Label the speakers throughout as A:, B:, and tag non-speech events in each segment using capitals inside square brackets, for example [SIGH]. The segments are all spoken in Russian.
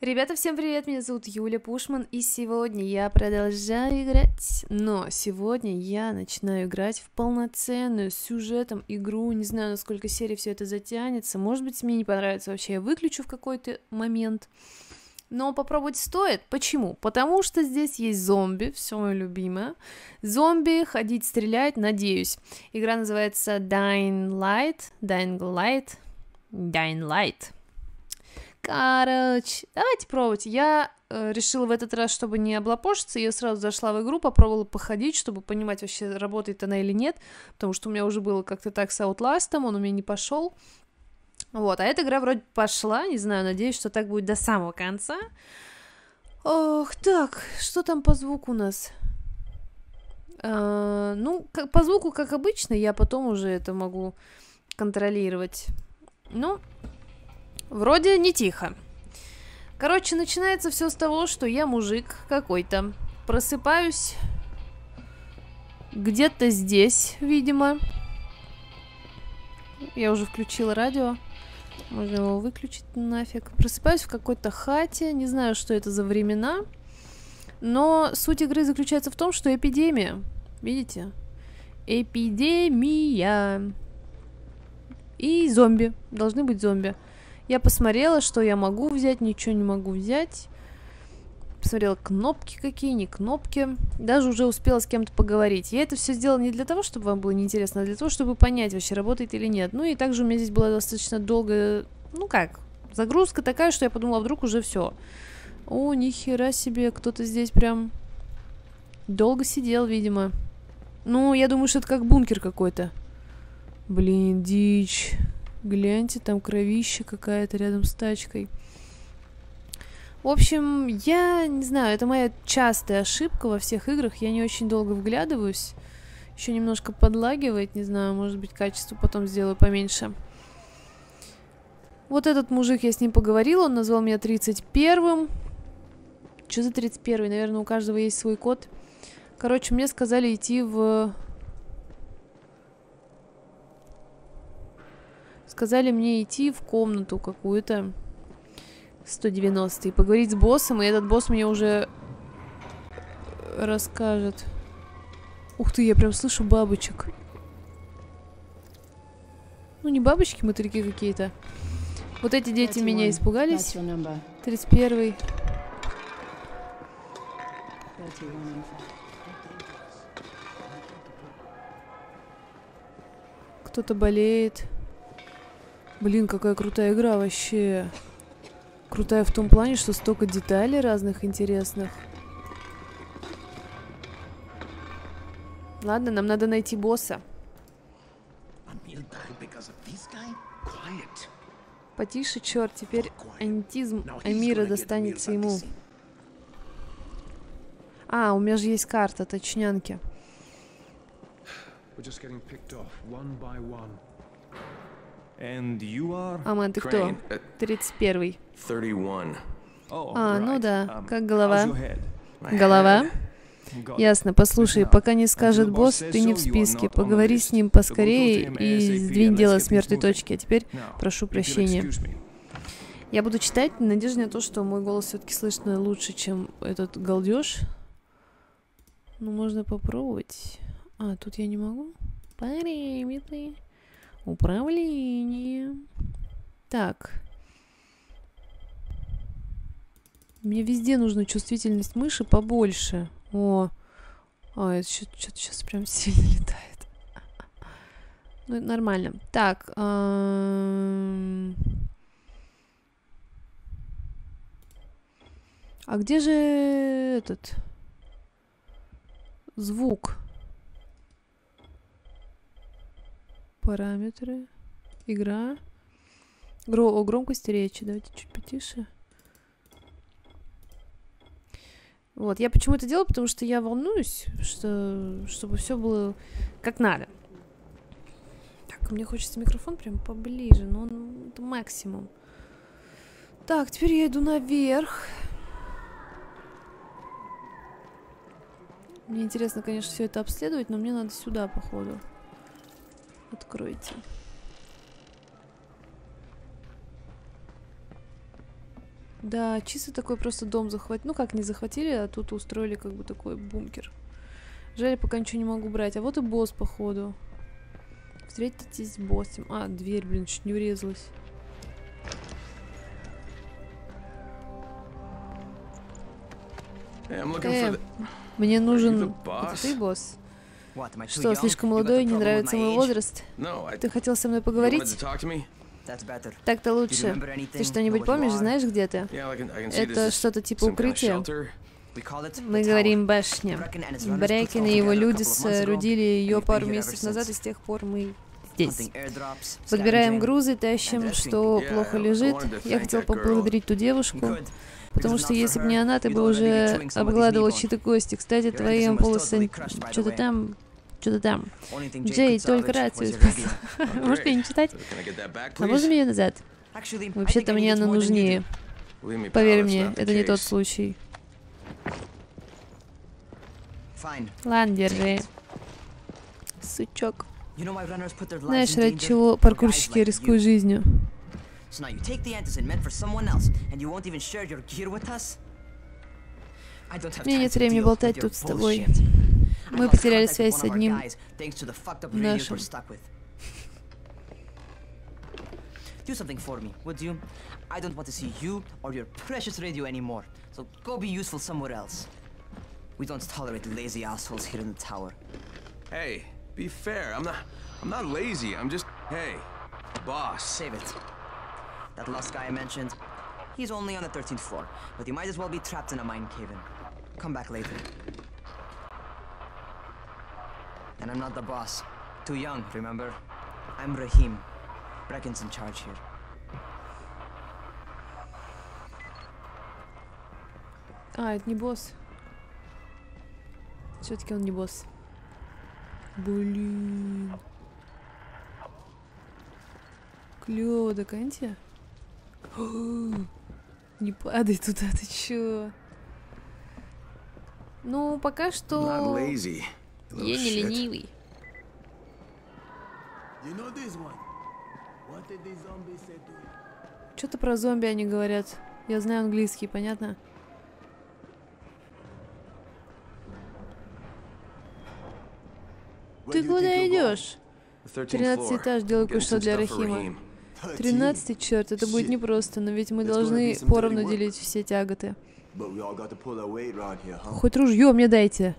A: Ребята, всем привет, меня зовут Юля Пушман, и сегодня я продолжаю играть, но сегодня я начинаю играть в полноценную сюжетом игру, не знаю, насколько серии все это затянется, может быть, мне не понравится вообще, я выключу в какой-то момент, но попробовать стоит. Почему? Потому что здесь есть зомби, все мое любимое. Зомби, ходить, стрелять, надеюсь. Игра называется Dying Light, Dying Light, Dying Light. Короче, давайте пробовать. Я э, решила в этот раз, чтобы не облапошиться, я сразу зашла в игру, попробовала походить, чтобы понимать, вообще работает она или нет, потому что у меня уже было как-то так с Outlast, он у меня не пошел. Вот, а эта игра вроде пошла, не знаю, надеюсь, что так будет до самого конца. Ох, так, что там по звуку у нас? А, ну, как, по звуку, как обычно, я потом уже это могу контролировать. Ну, Вроде не тихо. Короче, начинается все с того, что я мужик какой-то. Просыпаюсь где-то здесь, видимо. Я уже включила радио. Можно его выключить нафиг. Просыпаюсь в какой-то хате. Не знаю, что это за времена. Но суть игры заключается в том, что эпидемия. Видите? Эпидемия. И зомби. Должны быть зомби. Я посмотрела, что я могу взять, ничего не могу взять. Посмотрела кнопки какие, не кнопки. Даже уже успела с кем-то поговорить. Я это все сделала не для того, чтобы вам было неинтересно, а для того, чтобы понять, вообще работает или нет. Ну и также у меня здесь была достаточно долгая, ну как, загрузка такая, что я подумала, вдруг уже все. О, нихера себе, кто-то здесь прям долго сидел, видимо. Ну, я думаю, что это как бункер какой-то. Блин, дичь. Гляньте, там кровища какая-то рядом с тачкой. В общем, я не знаю, это моя частая ошибка во всех играх. Я не очень долго вглядываюсь. Еще немножко подлагивает, не знаю, может быть, качество потом сделаю поменьше. Вот этот мужик, я с ним поговорила, он назвал меня 31-м. Что за 31-й? Наверное, у каждого есть свой код. Короче, мне сказали идти в сказали мне идти в комнату какую-то 190 и поговорить с боссом, и этот босс мне уже расскажет. Ух ты, я прям слышу бабочек. Ну, не бабочки, мотыльки какие-то. Вот эти дети меня испугались. 31 Кто-то болеет. Блин, какая крутая игра вообще. Крутая в том плане, что столько деталей разных интересных. Ладно, нам надо найти босса. Потише, черт, теперь антизм Амира достанется ему. А, у меня же есть карта, точнянки. Man, ты кто? 31-й. А, ну да. Как голова? Голова? Ясно, послушай, пока не скажет босс, ты не в списке. Поговори с ним поскорее и сдвинь дело с мертвой точки. А теперь прошу прощения. Я буду читать, надежда на то, что мой голос все-таки слышно лучше, чем этот галдеж. Ну, можно попробовать. А, тут я не могу? Параметры. Управление. Так. Мне везде нужна чувствительность мыши побольше. О. А, это что-то сейчас прям [LAUGHS] сильно летает. Ну, нормально. Так. А где же этот звук? Параметры. Игра. Гро о громкости речи. Давайте чуть потише. Вот, я почему это делаю, потому что я волнуюсь, что, чтобы все было как надо. Так, мне хочется микрофон прям поближе, но он это максимум. Так, теперь я иду наверх. Мне интересно, конечно, все это обследовать, но мне надо сюда, походу. Откройте. Да, чисто такой просто дом захватить. Ну как, не захватили, а тут устроили как бы такой бункер. Жаль, пока ничего не могу брать. А вот и босс, походу. Встретитесь с боссом. А, дверь, блин, чуть не врезалась.
B: I'm looking
A: Э, мне нужен... Это ты босс? Что, слишком молодой, не нравится мой возраст? Ты хотел со мной поговорить? Так-то лучше. Ты что-нибудь помнишь, знаешь, где ты? Это что-то типа укрытия. Мы говорим башня.
C: It
A: и его люди соорудили ее пару месяцев назад, и с тех пор мы здесь. Подбираем грузы, тащим, что плохо лежит. Я хотел поблагодарить ту девушку, потому что если бы не она, ты бы уже обгладывал чьи-то кости. Кстати,
C: Your
A: твои
C: ankles
A: ампулы
C: was totally
A: сан-
C: crushed, by the
A: Что-то там... Что-то там. Джей только рацию спас. Можешь мне не читать? А можно ее назад? Вообще-то мне она нужнее. Поверь мне, это не тот случай. Ладно, держи. Сучок. Знаешь, ради чего паркурщики рискуют жизнью?
C: So now you take the antizin meant for someone else, and you won't even share your gear with us? I don't have time
A: нет
C: to
A: времени
C: deal
A: болтать
C: with your
A: тут с тобой.
C: bullshit. I
A: Мы
C: lost
A: потеряли
C: contact with
A: связь
C: one
A: с
C: of our
A: одним
C: guys, thanks to the fucked up radios
A: нашим.
C: we're stuck with. Do something for me, would you? I don't want to see you or your precious radio anymore, so go be useful somewhere else. We don't tolerate lazy assholes here in the tower.
B: Hey, be fair. I'm not... I'm not lazy. I'm just... Hey, boss.
C: Save it. That last guy I mentioned, he's only on the 13th floor, but he might as well be trapped in a mine cave-in. Come back later. And I'm not the boss. Too young, remember? I'm Rahim. Brecken's in charge here.
A: А, это не босс. Все-таки он не босс. Блин. Клево, доконьте. Не падай туда, ты чё? Ну, пока
B: I'm not
A: что...
B: lazy.
A: Я не
B: shit.
A: ленивый. Что-то про зомби они говорят. Я знаю английский, понятно? Ты куда идешь?
B: The 13th
A: Тринадцатый
B: floor.
A: этаж, делаю кое-что для Рахима.
B: Raheem.
A: Тринадцатый, черт, это будет непросто, но ведь мы должны поровну делить все тяготы. Хоть ружье мне дайте.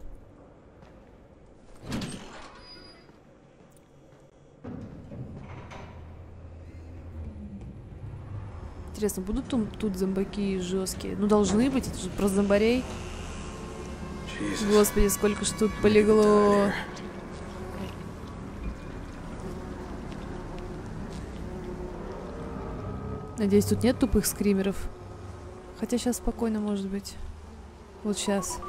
A: Интересно, будут тут, тут зомбаки жесткие? Ну, должны быть, это же про зомбарей. Господи, сколько ж тут полегло. Надеюсь, тут нет тупых скримеров. Хотя сейчас спокойно может быть. Вот сейчас.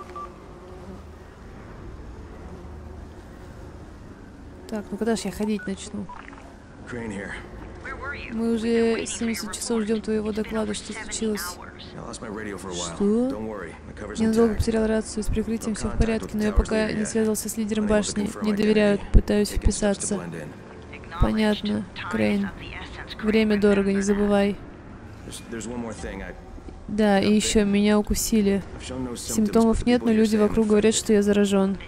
A: Так, ну когда ж я ходить начну?
B: Crane here.
A: Мы уже 70 часов ждем твоего доклада, что случилось. Что? Ненадолго
B: intact.
A: потерял рацию, с прикрытием все в порядке, но я пока не связался с лидером башни, не доверяют, пытаюсь вписаться. Понятно, Крейн. Время дорого, не забывай. Да, и еще меня укусили. Симптомов нет, но люди вокруг говорят, что я заражен.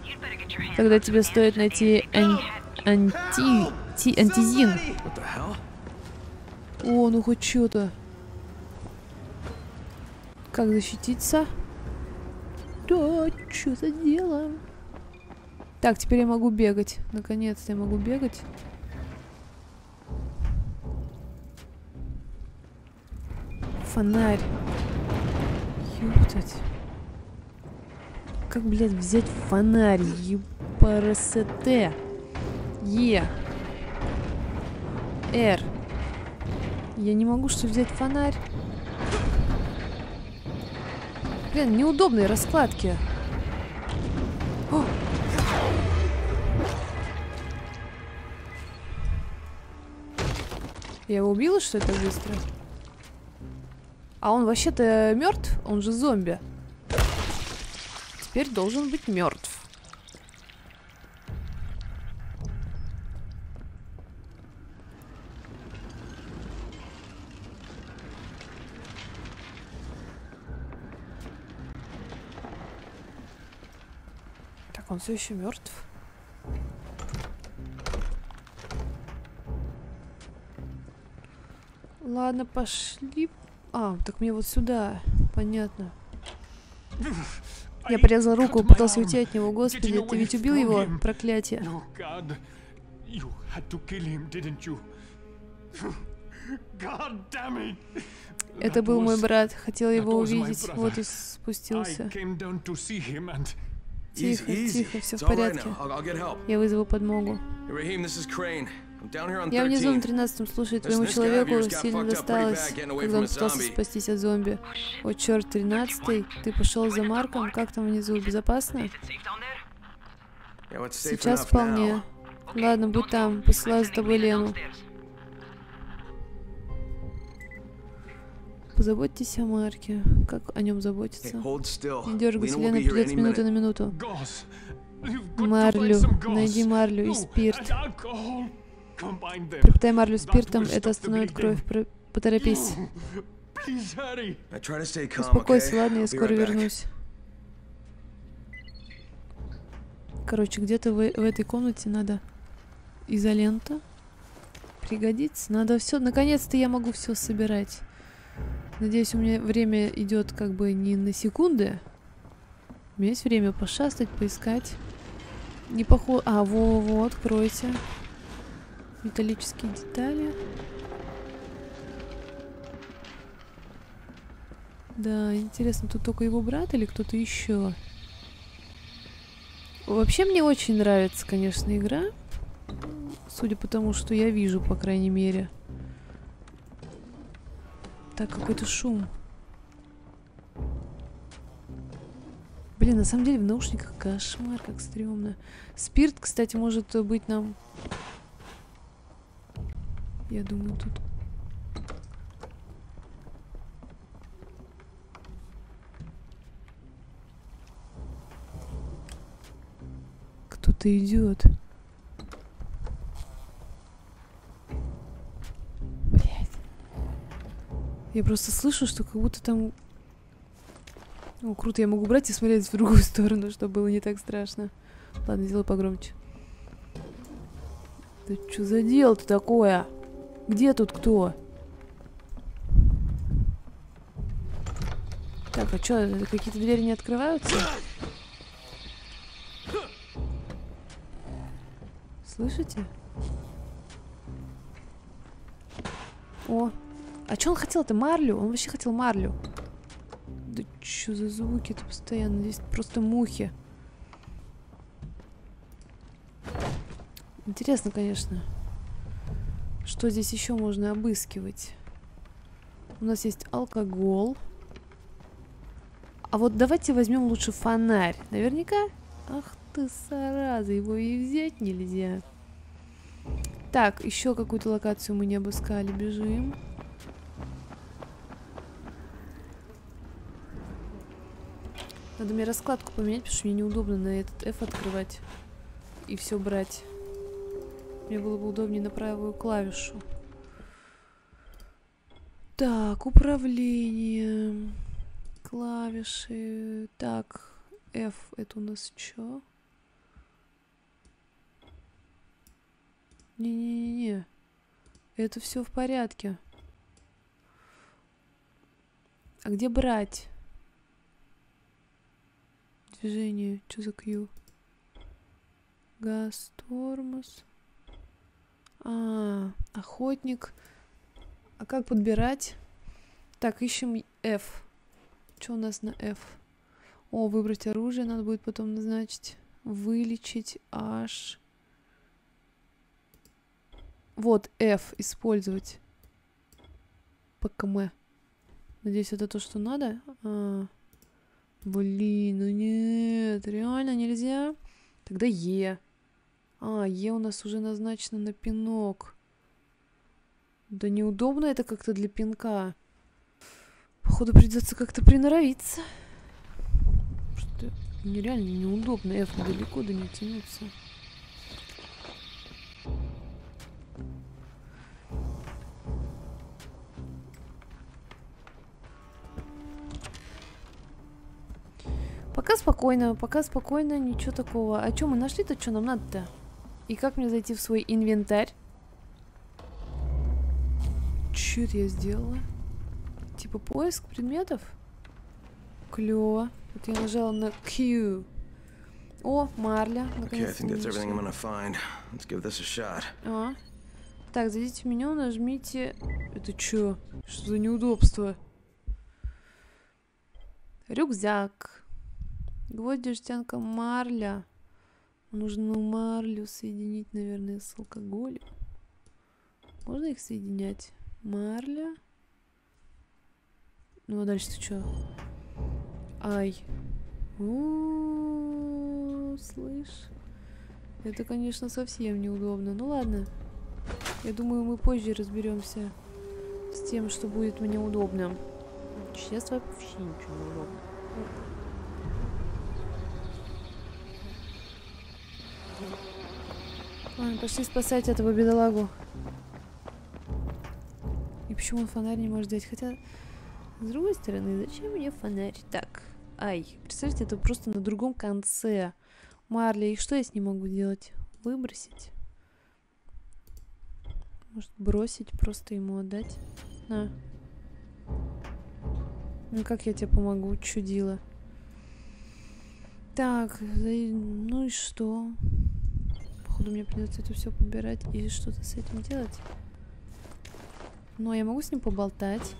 A: Тогда тебе стоит найти ан- анти... ти- антизин. О, ну хоть что-то. Как защититься? Да, что-то делаем. Так, теперь я могу бегать. Наконец-то я могу бегать. Фонарь. Ёптать. Как, блядь, взять фонарь? Ебарасете. Е. Р. Я не могу что взять фонарь. Блин, неудобные раскладки. О! Я его убила, что это быстро? А он вообще-то мертв? Он же зомби. Теперь должен быть мертв. Он все еще мертв. Ладно, пошли. А, так мне вот сюда. Понятно. Я порезал руку, пытался уйти от него. Господи, ты ведь убил его? Проклятие. Это был мой брат. Хотел его увидеть. Вот и спустился. Тихо, тихо, все в порядке. Я вызову подмогу. Я внизу на
B: 13.
A: 13 слушай,
B: Listen,
A: твоему человеку сильно досталось, когда он пытался спастись от зомби. О, черт, 13 Ты пошел за Марком? Как там внизу? Безопасно? Сейчас вполне. Ладно, будь там. Посылаю за тобой Лену. Позаботьтесь о Марке. Как о нем заботиться? Не
B: will
A: Лена придет с минуты на минуту. Марлю. Найди марлю и
D: No,
A: спирт. Пропитай марлю спиртом, это остановит кровь. Поторопись. Успокойся, ладно, я скоро вернусь. Короче, где-то в, в этой комнате надо изолента. Пригодится. Надо все. Наконец-то я могу все собирать. Надеюсь, у меня время идет как бы не на секунды. У меня есть время пошастать, поискать. Не похоже. А, во-во, откройте. Металлические детали. Да, интересно, тут только его брат или кто-то еще? Вообще мне очень нравится, конечно, игра. Судя по тому, что я вижу, по крайней мере. Так, какой-то шум. Блин, на самом деле в наушниках кошмар, как стрёмно. Спирт, кстати, может быть нам... Я думаю, тут... Кто-то идет. Я просто слышу, что как будто там... О, круто, я могу брать и смотреть в другую [LAUGHS] сторону, чтобы было не так страшно. Ладно, сделай погромче. Да что за дело-то такое? Где тут кто? Так, а что, какие-то двери не открываются? Слышите? О, а что он хотел-то? Марлю? Он вообще хотел марлю. Да что за звуки-то постоянно? Здесь просто мухи. Интересно, конечно. Что здесь еще можно обыскивать? У нас есть алкоголь. А вот давайте возьмем лучше фонарь. Наверняка... Ах ты, зараза, его и взять нельзя. Так, еще какую-то локацию мы не обыскали. Бежим. Надо мне раскладку поменять, потому что мне неудобно на этот F открывать и все брать. Мне было бы удобнее на правую клавишу. Так, управление. Клавиши. Так, F это у нас что? Не-не-не-не. Это все в порядке. А где брать? Движение. Что за Q? Газ, тормоз. А, охотник. А как подбирать? Так, ищем F. Что у нас на F? О, выбрать оружие надо будет потом назначить. Вылечить H. Вот F использовать. ПКМ. Надеюсь, это то, что надо. А. Блин, ну нет, реально нельзя. Тогда Е. А, Е у нас уже назначено на пинок. Да неудобно это как-то для пинка. Походу придется как-то приноровиться. Что нереально неудобно. F далеко до не тянуться. Пока спокойно, пока спокойно, ничего такого. А что мы нашли-то, что нам надо-то? И как мне зайти в свой инвентарь? Что это я сделала? Типа поиск предметов? Клево. Вот я нажала на Q. О, марля.
B: Okay, I
A: Наконец
B: think that's everything I'm gonna find. Let's give this a shot.
A: А. Так, зайдите в меню, нажмите... Это чё? Что за неудобство? Рюкзак. Гвозди, жестянка, марля. Нужно марлю соединить, наверное, с алкоголем. Можно их соединять? Марля. Ну, а дальше-то что? Ай. У, слышь. Это, конечно, совсем неудобно. Ну ладно. Я думаю, мы позже разберемся с тем, что будет мне удобно. Сейчас вообще ничего не удобно. Ладно, пошли спасать этого бедолагу. И почему он фонарь не может взять? Хотя, с другой стороны, зачем мне фонарь? Так, ай, представьте, это просто на другом конце. Марли, и что я с ним могу делать? Выбросить? Может, бросить, просто ему отдать? На. Ну, как я тебе помогу, чудила? Так, ну и что? Походу, мне придется это все подбирать и что-то с этим делать. Но я могу с ним поболтать.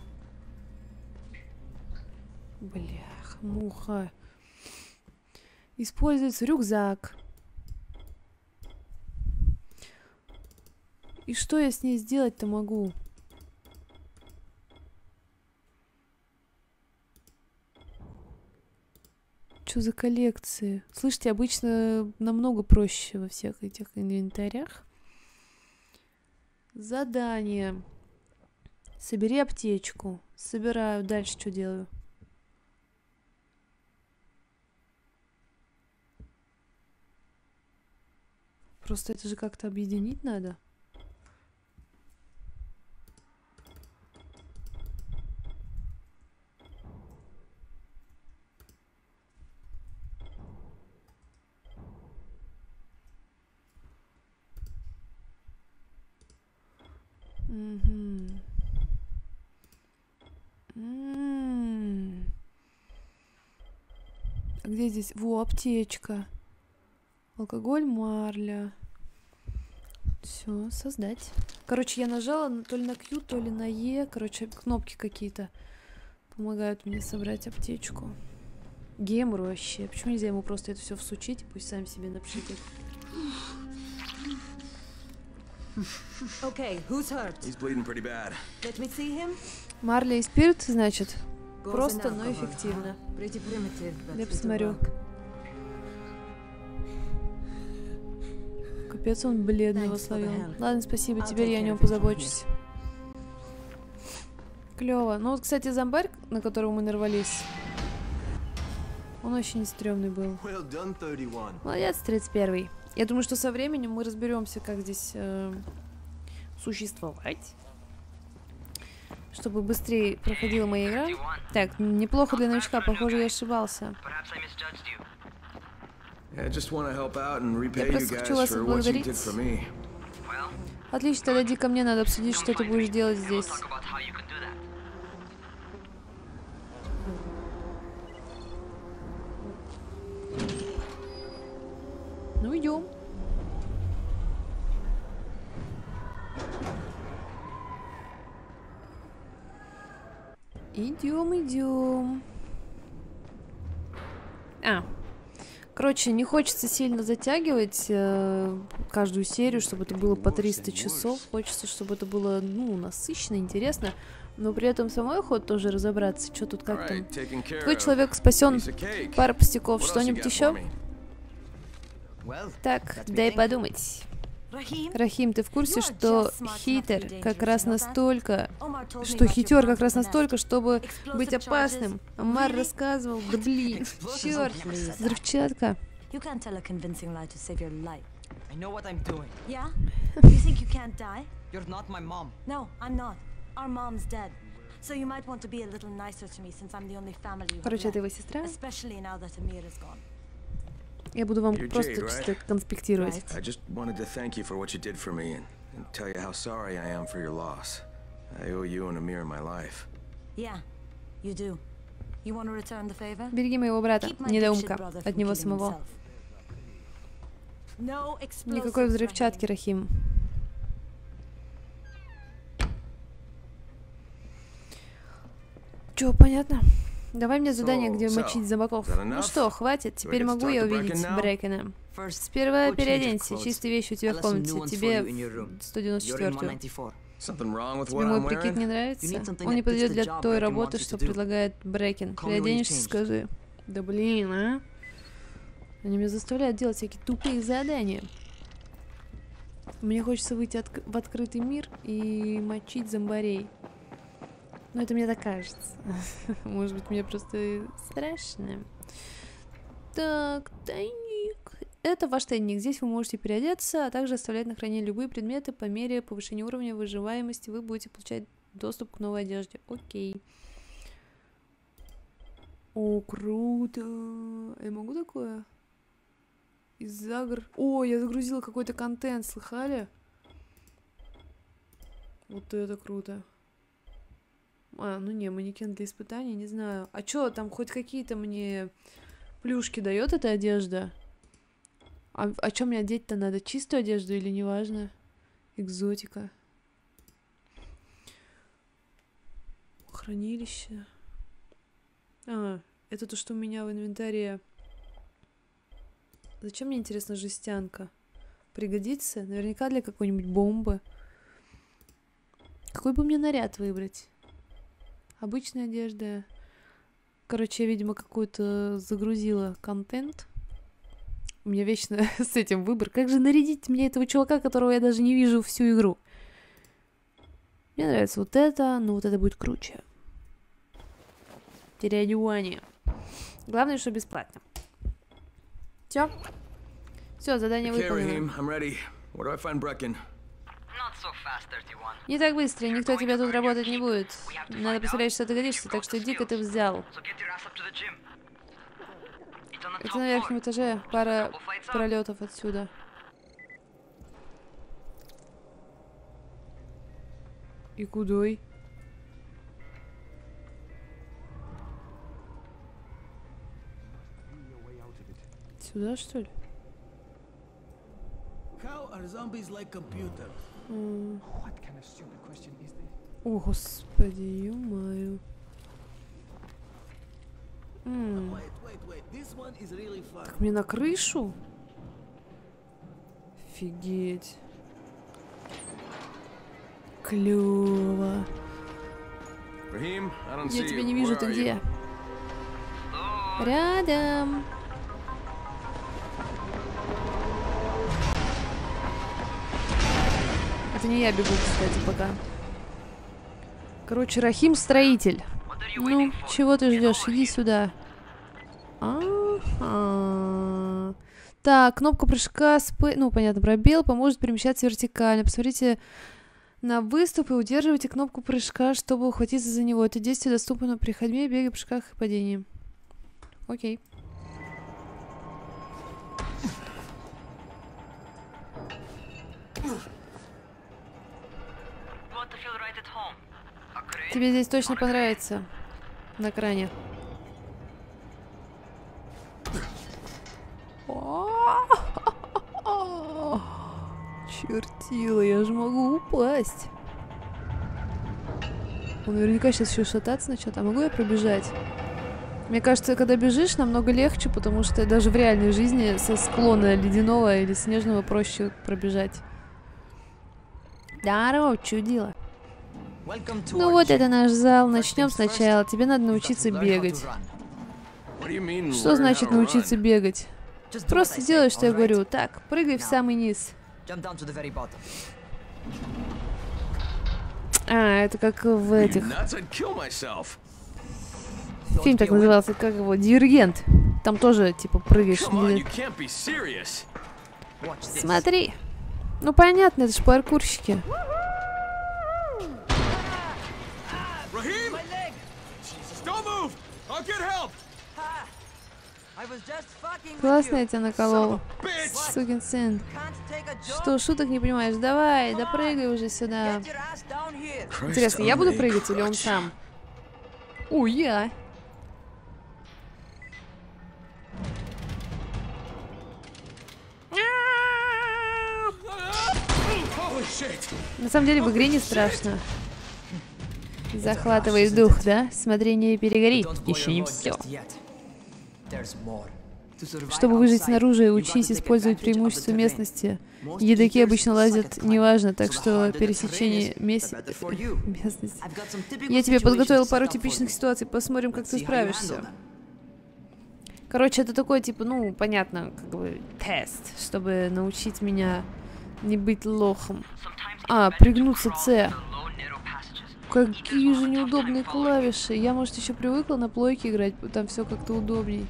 A: Блях, муха. Используется рюкзак. И что я с ней сделать-то могу? Что за коллекции? Слышите, обычно намного проще во всех этих инвентарях. Задание. Собери аптечку. Собираю. Дальше что делаю? Просто это же как-то объединить надо. Мгм. М. А Где здесь? Во, аптечка. Алкоголь, марля. Все, создать. Короче, я нажала на- то ли на Q, то ли на E. Короче, кнопки какие-то помогают мне собрать аптечку. Гемор вообще. Почему нельзя ему просто это все всучить и пусть сам себе напшитит?
E: Okay, who's hurt?
B: He's bleeding pretty bad.
E: Let me see him.
A: Марля и спирт, значит. Просто, но эффективно. Я посмотрю. Капец, он
E: the
A: словил. Ладно, спасибо, теперь я о нем позабочусь. Клево. Ну вот, кстати, зомбарь, на которого мы нарвались, он очень стрёмный был.
B: Well done, 31.
A: Молодец, 31 Я думаю, что со временем мы разберемся, как здесь э, существовать. Чтобы быстрее проходила моя игра. Так, неплохо для новичка, похоже, я ошибался.
F: You
A: просто хочу вас.
F: Well,
A: Отлично, тогда иди ко мне, надо обсудить, что ты будешь делать здесь. Ну, идем. Идем, идем. А, короче, не хочется сильно затягивать э, каждую серию, чтобы это было по 300 часов. Хочется, чтобы это было, ну, насыщенно, интересно. Но при этом самой ход тоже разобраться, что тут как там. Твой человек спасен. Пара пустяков. Что-нибудь еще? Так, дай подумать. Рахим, ты в курсе, что хитер как раз настолько, что хитер как раз настолько, чтобы быть опасным. Амар рассказывал, да блин, черт, взрывчатка.
C: I know what I'm doing.
E: Yeah? you think you can't die?
C: You're not my mom.
E: No, I'm not. Our mom's dead. So you might want to be a little nicer to me since I'm the only family you have
A: Короче, это его сестра.
E: especially now that Amir is gone.
A: Я буду вам просто чисто конспектировать.
E: Right.
B: I just wanted to thank you for what you did for me and, and tell you how sorry I am for your loss. I owe you and Amir my life.
E: Yeah, you do. You want to return the favor?
A: Береги моего брата, недоумка, от него самого. Никакой взрывчатки. Рахим. Чё, понятно? Давай мне задание, где мочить зомбаков. Ну что, хватит, теперь могу я увидеть? Брекена. Сперва переоденься, чистые вещи у тебя в комнате, тебе
C: you in your room.
A: в
C: You're in
A: 194
C: 194.
B: Something wrong with what
A: Тебе мой прикид не нравится? Он не подойдет для той работы, что предлагает Брекен. Переоденешься, скажи. Да блин, а? Они меня заставляют делать всякие тупые задания. Мне хочется выйти отк- в открытый мир и мочить зомбарей. Но это мне так кажется. [LAUGHS] Может быть, мне просто страшно. Так, тайник. Это ваш тайник. Здесь вы можете переодеться, а также оставлять на хранение любые предметы по мере повышения уровня выживаемости. Вы будете получать доступ к новой одежде. Окей. О, круто. Я могу такое? Из загр... О, я загрузила какой-то контент, слыхали? Вот это круто. А, ну не, манекен для испытаний, не знаю. А чё, там хоть какие-то мне плюшки дает эта одежда? А, а чё мне одеть-то надо? Чистую одежду или неважно? Экзотика. Хранилище. А, это то, что у меня в инвентаре. Зачем мне, интересно, жестянка? Пригодится? Наверняка для какой-нибудь бомбы. Какой бы мне наряд выбрать? Обычная одежда. Короче, я, видимо, какую-то загрузила контент. У меня вечно [LAUGHS] с этим выбор. Как же нарядить мне этого чувака, которого я даже не вижу всю игру? Мне нравится вот это, но вот это будет круче. Переодевание. Главное, что бесплатно. Все. Все, задание выполнено. Не так быстро, никто тебя тут работать не будет. Надо посмотреть, что ты годишься, так что иди-ка ты взял. Это на верхнем этаже, пара пролетов отсюда. И кудой? Сюда, что ли?
G: How are zombies like computers?
A: М,
D: What kind of stupid question is this?
A: О, господи, ё-моё.
G: Really.
A: Так мне на крышу? Офигеть. Клево. Я тебя не вижу, ты где? Рядом. Это не я бегу, кстати, пока. Короче, Рахим строитель. Ну, чего ты ждешь? Иди сюда. Ага. Так, кнопка прыжка, сп... ну, понятно, пробел, поможет перемещаться вертикально. Посмотрите на выступ и удерживайте кнопку прыжка, чтобы ухватиться за него. Это действие доступно при ходьбе, беге, прыжках и падении. Окей.
F: You
A: Тебе здесь точно понравится. На кране. Чертила, я же могу упасть. Он наверняка сейчас еще шататься начнет. А могу я пробежать? Мне кажется, когда бежишь, намного легче, потому что даже в реальной жизни со склона ледяного или снежного проще пробежать. Здорово, чудило. Ну вот это наш зал. Начнем сначала. Тебе надо научиться бегать. Что значит научиться бегать? Просто делай, что я говорю. Так, прыгай в самый низ. А, это как в этих. Фильм так назывался, как его, Дивергент. Там тоже, типа, прыгаешь. Смотри. Ну понятно, это же паркурщики. Классно я тебя наколол. Сукин сын. Что, шуток не понимаешь? Давай, да прыгай уже сюда. Интересно, я буду прыгать или он сам? О, я. На самом деле в игре не страшно. Захватывай дух, да? Смотри, не перегори.
C: Don't blow
A: Еще не все. Чтобы выжить снаружи, учись использовать преимущества местности. Едоки обычно лазят неважно, так что пересечение мес- [LAUGHS] местности. Я тебе подготовил пару типичных ситуаций, посмотрим, как ты справишься. Короче, это такой, типа, ну, понятно, как бы, тест, чтобы научить меня не быть лохом. А, пригнуться С. Какие же неудобные клавиши. Я, может, еще привыкла на плойке играть, там все как-то удобней.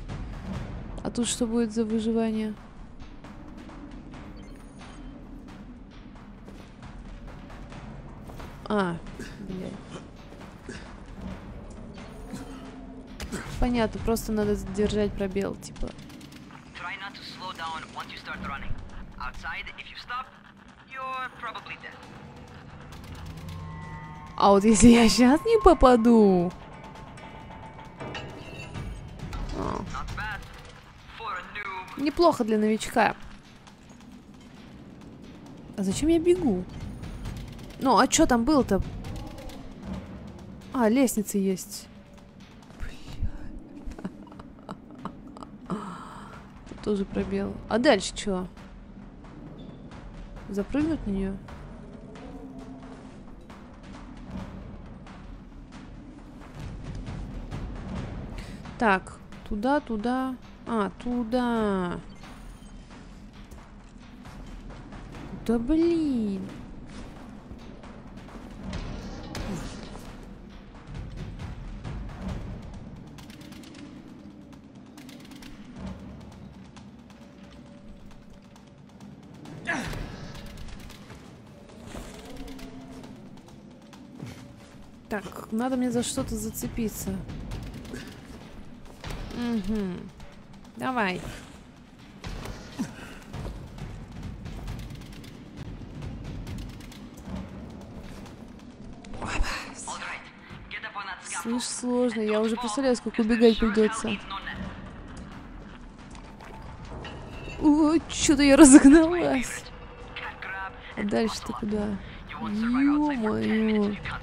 A: А тут что будет за выживание? А, блядь. Понятно, просто надо держать пробел, типа.
F: Outside, if you stop, you're probably dead.
A: А вот если я сейчас не попаду... Неплохо для новичка. А зачем я бегу? Ну, а что там было-то? А, лестница есть. Тоже пробел. А дальше что? Запрыгнуть на нее? Так, туда, туда. А, туда. Да блин. Так, надо мне за что-то зацепиться. Угу. Давай. Слышь, сложно. Я уже представляю, сколько убегать придется. О, что-то я разогналась. А дальше-то куда?
F: You won't survive outside for 10 minutes
A: Ё-моё.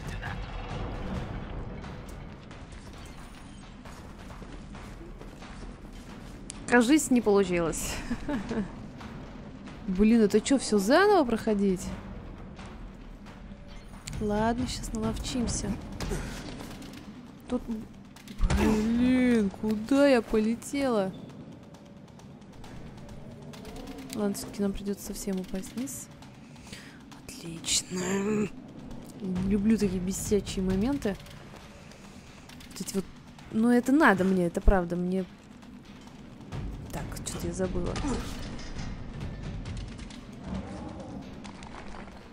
A: Кажись, не получилось. [LAUGHS] Блин, это что, все заново проходить? Ладно, сейчас наловчимся. Тут... Блин, куда я полетела? Ладно, все-таки нам придется совсем упасть вниз. Отлично. Люблю такие бесячие моменты. Вот эти вот... Ну, это надо мне, это правда. Мне я забыла.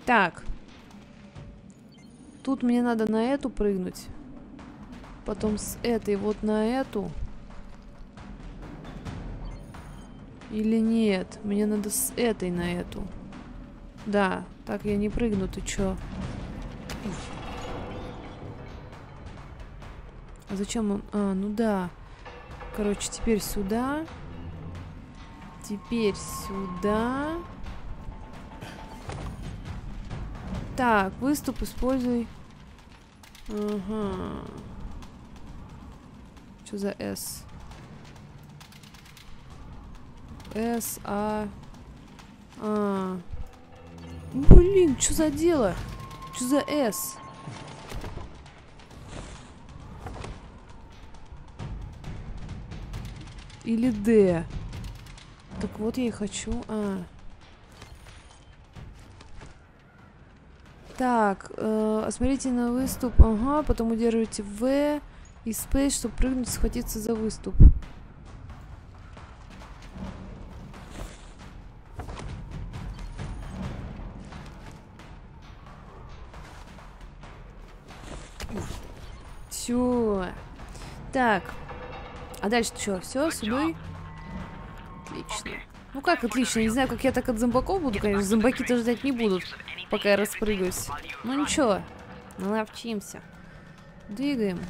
A: Так. Тут мне надо на эту прыгнуть. Потом с этой вот на эту. Или нет? Мне надо с этой на эту. Да, так я не прыгну, ты чё? А зачем он? А, ну да. Короче, теперь сюда. Теперь сюда. Так, выступ используй. Ага. Что за S? S, А. А. Блин, что за дело? Что за S? Или D? Так вот я и хочу. А. Так, э, осмотрите на выступ. Ага, потом удерживайте V и Space, чтобы прыгнуть схватиться за выступ. Все. Так. А дальше что? Все, сюда? Ну как отлично? Не знаю, как я так от зомбаков буду, конечно. Зомбаки-то ждать не будут, пока я распрыгаюсь. Ну ничего. Наловчимся. Двигаем.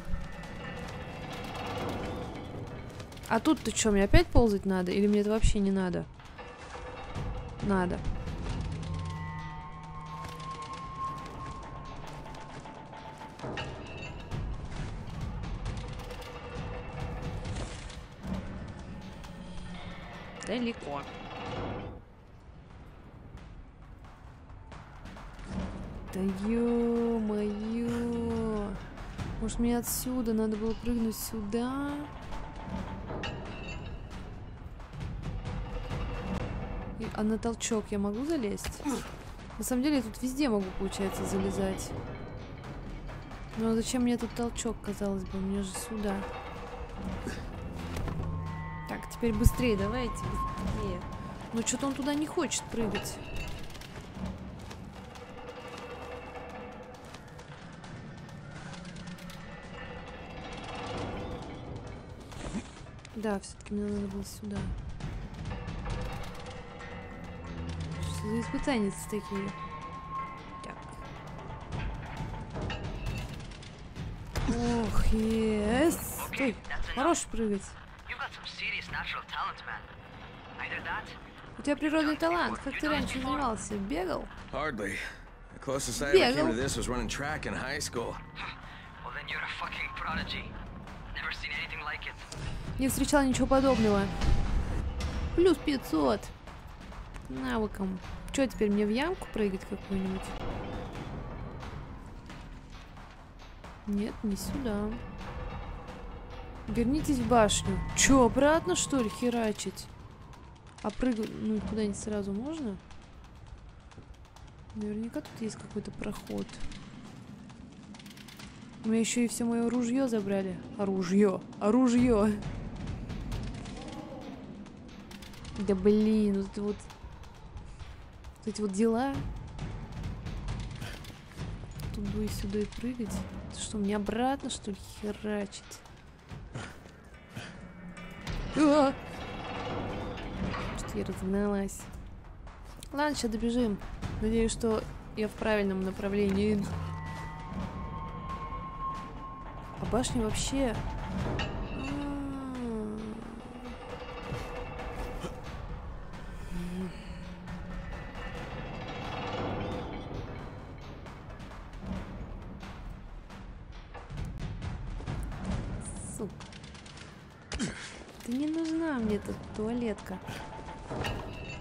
A: А тут-то что, мне опять ползать надо? Или мне это вообще не надо? Надо. Далеко. Да ё-моё. Может мне отсюда надо было прыгнуть сюда? И- а на толчок я могу залезть? На самом деле я тут везде могу, получается, залезать. Но зачем мне этот толчок, казалось бы? Мне же сюда. Так, теперь быстрее, давайте, быстрее. Ну что-то он туда не хочет прыгать. Да, все-таки мне надо было сюда. Что за испытания такие? Так. Ох, ес. Стой, хорош прыгать. У тебя природный талант. Как ты раньше занимался? Бегал? Бегал. Не встречал ничего подобного. Плюс 500. Навыком. Что теперь мне в ямку прыгать какую-нибудь? Нет, не сюда. Вернитесь в башню. Чё, обратно что ли херачить? А прыгать, ну куда-нибудь сразу можно? Наверняка тут есть какой-то проход. У меня еще и все мое ружье забрали. Оружье. Оружье. Да блин, вот вот. Вот эти вот дела. Туда и сюда и прыгать. Это что, мне обратно, что ли, херачить? А! Что-то я разогналась. Ладно, сейчас добежим. Надеюсь, что я в правильном направлении. А башня вообще... туалетка.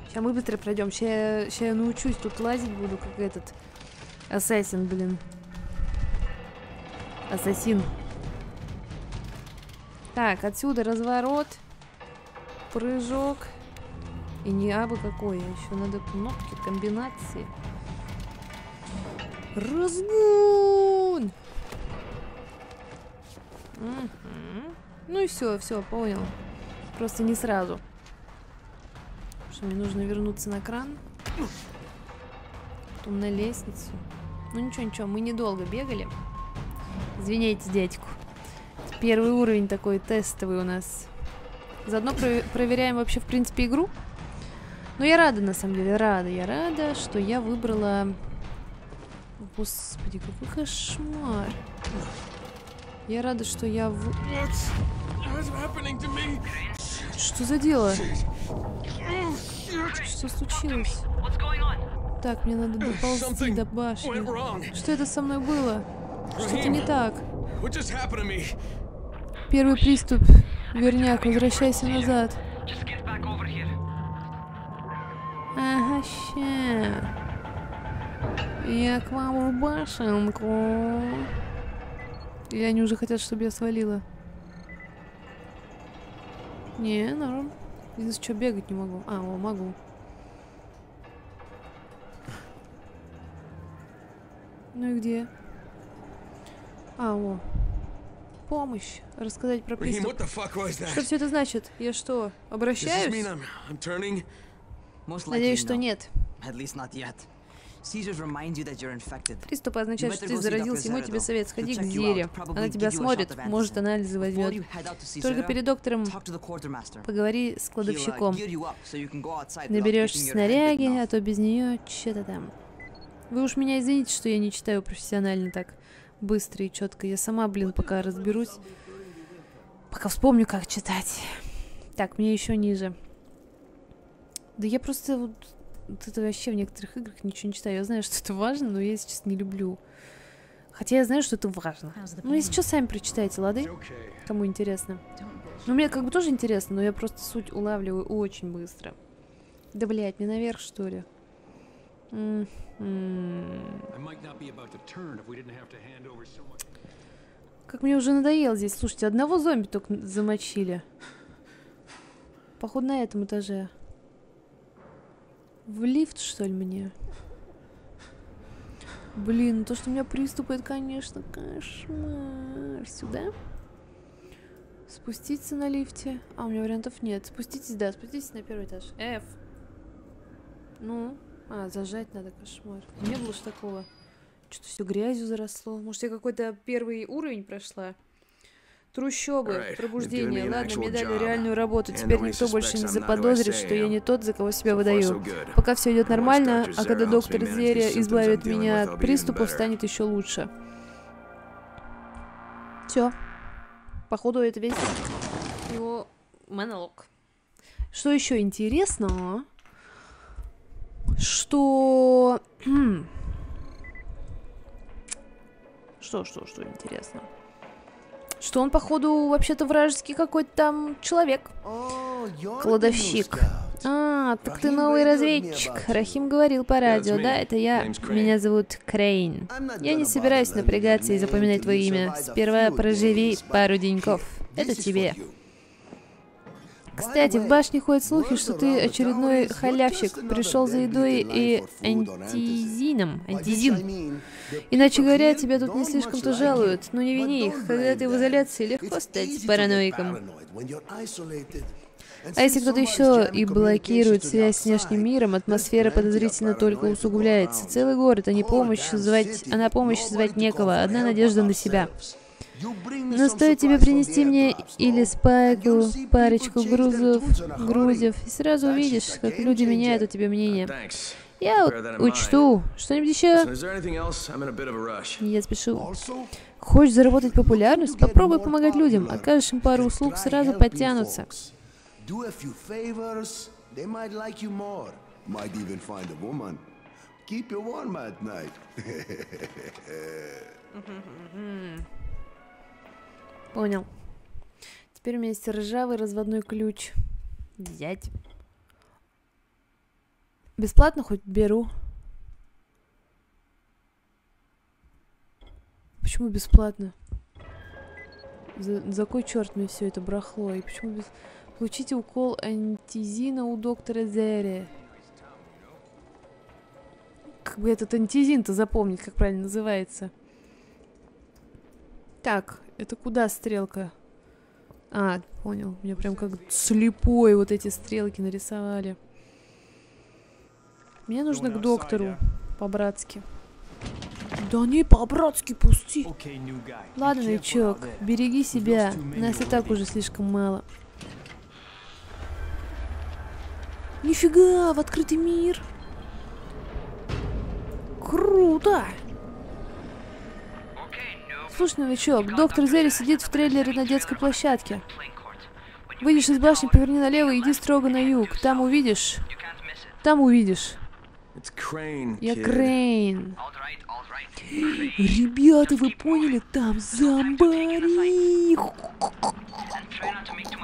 A: Сейчас мы быстро пройдем. Сейчас я, научусь тут лазить буду, как этот ассасин, блин. Ассасин. Так, отсюда разворот. Прыжок. И не абы какой, а еще надо кнопки, комбинации. Разгон! Мгм. Ну и все, все, понял. Просто не сразу. Что мне нужно вернуться на кран. Потом на лестницу. Ну ничего, ничего, мы недолго бегали. Извиняйте, дядьку. Первый уровень такой тестовый у нас. Заодно про- проверяем вообще, в принципе, игру. Но я рада, на самом деле, рада. Я рада, что я выбрала... Господи, какой кошмар. Я рада, что я... в- Что за дело? Что случилось? Так, мне надо доползти до башни. Что это со мной было? Что-то не так. Первый приступ. Верняк, возвращайся назад. Ага, ща. Я к вам в башенку. Или они уже хотят, чтобы я свалила? Не, норм. Единственное, что бегать не могу. А, о, могу. Ну и где? А, о. Помощь. Рассказать про приступ. Что все это значит? Я что, обращаюсь? Надеюсь, что нет.
C: At least not yet.
A: Приступ означает, что ты заразился, ему тебе совет, сходи к
C: probably
A: Она тебя смотрит, может, анализы возьмет. Только перед доктором поговори с
C: uh,
A: кладовщиком.
C: head
A: снаряги, а то без нее что-то там. Вы уж меня извините, что я не читаю профессионально так быстро и четко. Я сама, блин, пока разберусь. Пока вспомню, как читать. Так, мне еще ниже. Да я просто вот, вот это вообще в некоторых играх ничего не читаю. Я знаю, что это важно, но я сейчас не люблю. Хотя я знаю, что это важно.
E: The
A: Ну, если что, сами прочитайте, лады? Кому интересно. Ну, мне как бы тоже интересно, но я просто суть улавливаю очень быстро. Да, блядь, мне наверх, что ли? М, м. Как мне уже надоело здесь. Слушайте, одного зомби только замочили. Походу на этом этаже. В лифт, что ли, мне? Блин, то, что у меня приступ, это, конечно, кошмар. Сюда? Спуститься на лифте? А, у меня вариантов нет. Спуститесь, да, спуститесь на первый этаж. F. Ну, а, зажать надо, кошмар. Не было ж такого. Что-то все грязью заросло. Может, я какой-то первый уровень прошла? Трущобы, пробуждение. Ладно, мне дали реальную работу. Теперь никто больше не заподозрит, что я не тот, за кого себя выдаю. Пока все идет нормально, а когда доктор Зерия избавит меня от приступов, станет еще лучше. Все. Походу, это весь его монолог. Что еще интересно, что... Что, что, что интересно? Что он, походу, вообще-то вражеский какой-то там человек. Кладовщик. А, так ты новый разведчик. Рахим говорил по радио, да, это я. Меня зовут Крейн. Я не собираюсь напрягаться и запоминать твое имя. Сперва проживи пару деньков. Это тебе. Кстати, в башне ходят слухи, что ты очередной халявщик, пришел за едой и антизином. Антизин. Иначе говоря, тебя тут не слишком-то жалуют, но не вини их, когда ты в изоляции, легко стать параноиком. А если кто-то еще и блокирует связь с внешним миром, атмосфера подозрительно только усугубляется. Целый город, а не помощь звать, а на помощь звать некого, одна надежда на себя. Но стоит тебе принести мне или спайку, парочку грузов, грузев, и сразу увидишь, как люди меняют у тебя мнение. Я учту. Что-нибудь еще? Я спешу. Хочешь заработать популярность? Попробуй помогать людям. Окажешь им пару услуг, сразу подтянутся.
G: Keep you warm at night. [LAUGHS]
A: Понял. Теперь у меня есть ржавый разводной ключ. Взять. Бесплатно хоть беру. Почему бесплатно? За, за кой черт мне все это брахло? И почему без... Получите укол антизина у доктора Зери. Как бы этот антизин-то запомнить, как правильно называется. Так, это куда стрелка? А, понял. Мне прям как слепой вот эти стрелки нарисовали. Мне нужно к доктору. По-братски. Да не по-братски пусти. Ладно, новичок, береги себя. Нас и так уже слишком мало. Нифига, в открытый мир. Круто. Слушай, новичок,
F: got
A: доктор
F: Zere
A: сидит в трейлере на детской площадке. Выйдешь из башни, поверни налево и иди строго на юг. Там увидишь. Там увидишь. Я. Крейн. Ребята, вы поняли? Там зомбари.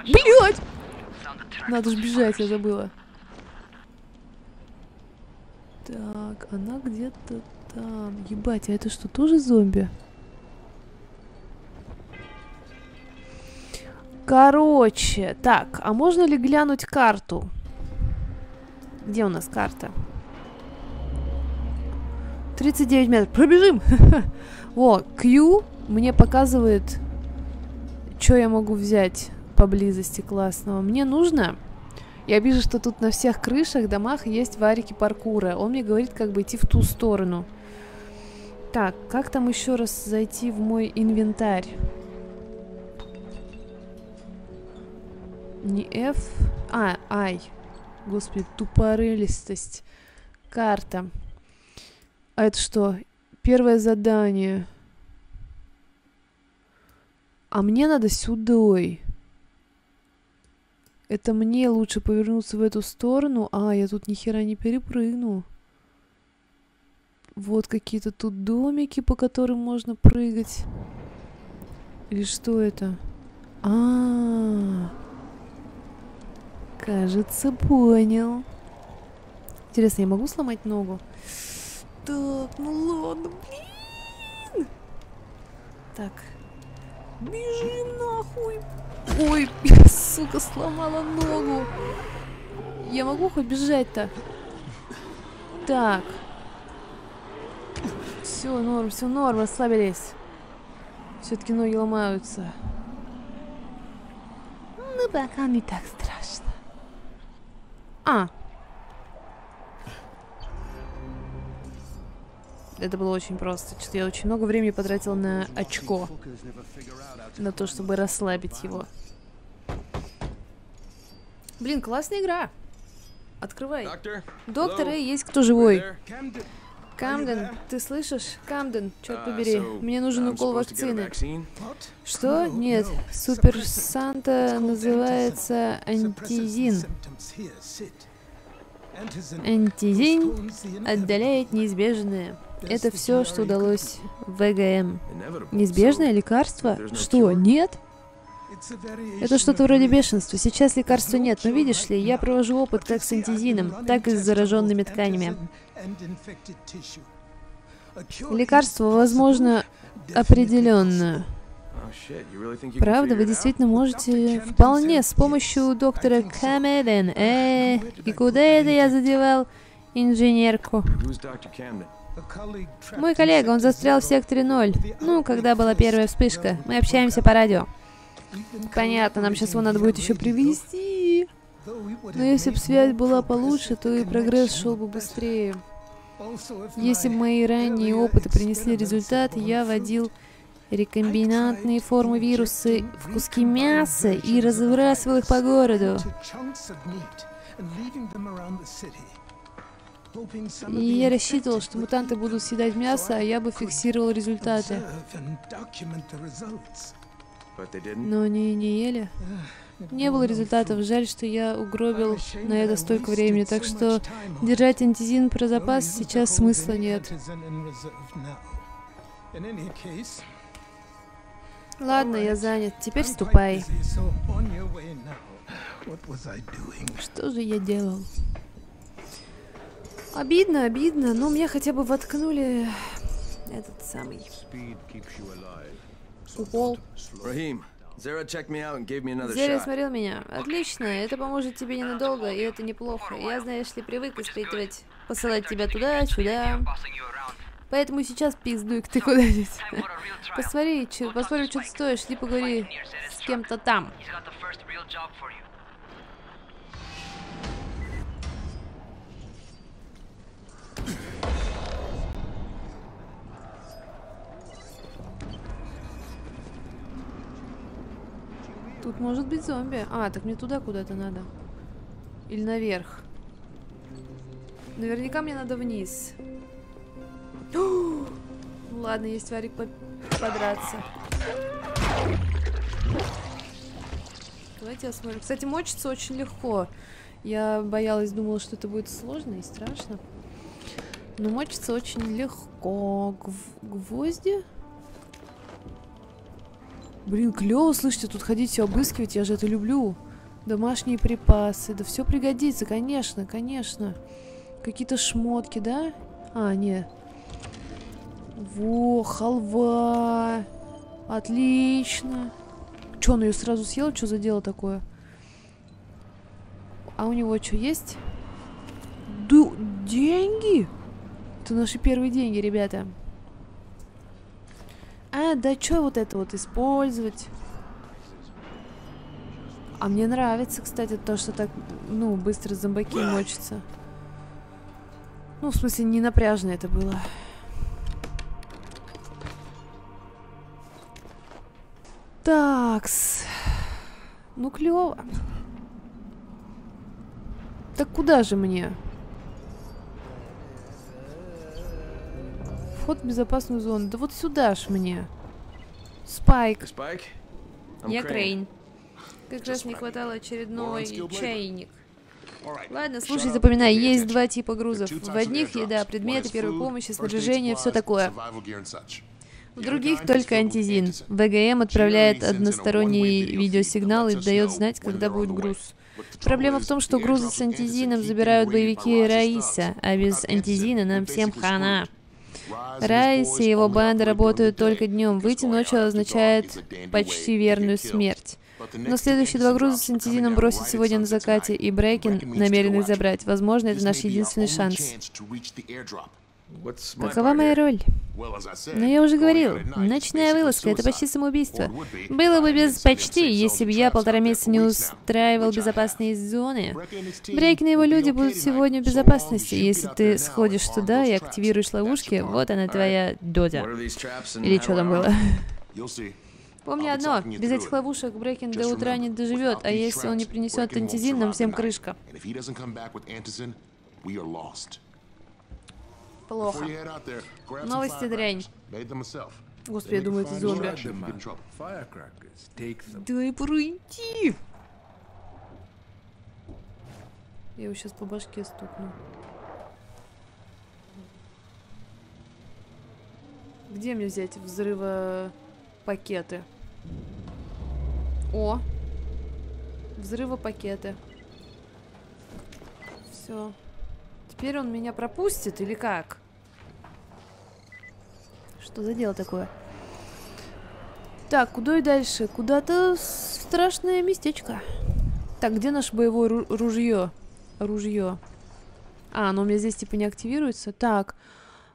A: Блять! Надо ж
F: was
A: бежать, я забыла. Так, она где-то там. Ебать, а это что, тоже зомби? Короче, так, а можно ли глянуть карту? Где у нас карта? 39 метров. Пробежим! [LAUGHS] О, Q мне показывает, что я могу взять поблизости классного. Мне нужно Я вижу, что тут на всех крышах, домах есть варики паркура. Он мне говорит, как бы идти в ту сторону. Так, как там еще раз зайти в мой инвентарь? Не F, а, I. Господи, тупорылистость. Карта. А это что? Первое задание. А мне надо сюдой. Это мне лучше повернуться в эту сторону. А, я тут ни хера не перепрыгну. Вот какие-то тут домики, по которым можно прыгать. Или что это? А, -а, -а. Кажется, понял. Интересно, я могу сломать ногу? Так, ну ладно, блин. Так. Бежим нахуй. Ой, [LAUGHS] сука, сломала ногу. Я могу хоть бежать-то? Так. Все, норм, все норм, расслабились. Все-таки ноги ломаются. Ну, пока не так. А. Это было очень просто. Что-то я очень много времени потратил на очко. На то, чтобы расслабить его. Блин, классная игра. Открывай. Доктор, эй, есть кто живой? Камден, ты слышишь? Камден, черт побери, мне нужен укол вакцины. Что? Нет, Супер Санта называется антизин. Антизин отдаляет неизбежное. Это все, что удалось ВГМ. Неизбежное лекарство? Что, нет? Это что-то вроде бешенства. Сейчас лекарства нет, но видишь ли, я провожу опыт как с антизином, так и с зараженными тканями. Лекарство, возможно, определенно. Правда, вы действительно можете вполне с помощью доктора Камеден. Э, и куда это я задевал инженерку? Мой коллега, он застрял в секторе 0. Ну, когда была первая вспышка. Мы общаемся по радио. Понятно, нам сейчас его надо будет еще привести. Но если бы связь была получше, то и прогресс шел бы быстрее. Если мои ранние опыты принесли результат, я водил рекомбинантные формы вируса в куски мяса и разбрасывал их по городу. И я рассчитывал, что мутанты будут съедать мясо, а я бы фиксировал результаты. Но они не ели. Не было результатов. Жаль, что я угробил на это столько времени, так что держать антизин про запас сейчас смысла нет. Ладно, я занят. Теперь ступай. Что же я делал? Обидно, обидно, но мне хотя бы воткнули этот самый укол. Зера смотрел меня. Отлично, это поможет тебе ненадолго, и это неплохо. Я, знаешь ли, привык испытывать, посылать тебя туда-сюда. Поэтому сейчас пиздуй ты куда-нибудь. Посмотри, посмотри, что ты стоишь, ты поговори с кем-то там. Тут может быть зомби. А, так мне туда куда-то надо. Или наверх. Наверняка мне надо вниз. [GASPS] Ладно, есть варик по подраться. Давайте осмотрим. Кстати, мочится очень легко. Я боялась, думала, что это будет сложно и страшно. Но мочится очень легко. Гв гвозди? Блин, клево, слышите, тут ходить все обыскивать, я же это люблю. Домашние припасы, да все пригодится, конечно, конечно. Какие-то шмотки, да? А, нет. Во, халва. Отлично. Че, он ее сразу съел? Что за дело такое? А у него что, есть? Ду деньги? Это наши первые деньги, ребята. А, да что вот это вот использовать? А мне нравится, кстати, то, что так, ну, быстро зомбаки мочатся. Ну, в смысле, не напряжно это было. Такс. Ну, клево. Так куда же мне? Вход в безопасную зону. Да вот сюда ж мне. Спайк.
B: Spike? I'm
A: Я
B: Crane.
A: Крейн. Как раз не хватало очередной чайник. Ладно, слушай, запоминай, есть два типа грузов. В одних еда, предметы первой помощи, снаряжение, все такое. В других только антизин. ВГМ отправляет односторонний видеосигнал и дает знать, когда будет груз. Проблема в том, что грузы с антизином забирают боевики Раиса, а без антизина нам всем хана. Райс и его банда работают только днем. Выйти ночью означает почти верную смерть. Но следующие два груза с
G: in
A: бросят сегодня на закате, и Брейкин их забрать. Возможно, это наш единственный шанс. Какова моя роль? Но я уже говорил, ночная вылазка — это почти самоубийство. Было бы без почти, если бы я полтора месяца не устраивал безопасные зоны. Брейкин и его люди будут сегодня в безопасности. Если ты сходишь туда и активируешь ловушки, вот она твоя
B: and
A: Или что там было. Помни одно, без этих ловушек Брейкин до утра не доживет, а если он не принесет антизин, нам всем крышка. Плохо. Новости дрянь. Господи, я думаю, это зомби. Дай пройти. Я его сейчас по башке стукну. Где мне взять взрывопакеты? О! Взрывопакеты. Все. Теперь он меня пропустит или как? Что за дело такое? Так, куда и дальше? Куда-то страшное местечко. Так, где наше боевое ру- ружье? Ружье. А, оно у меня здесь типа не активируется. Так.